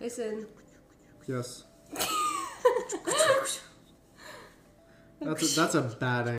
Listen. Yes. That's a, that's a bad angle.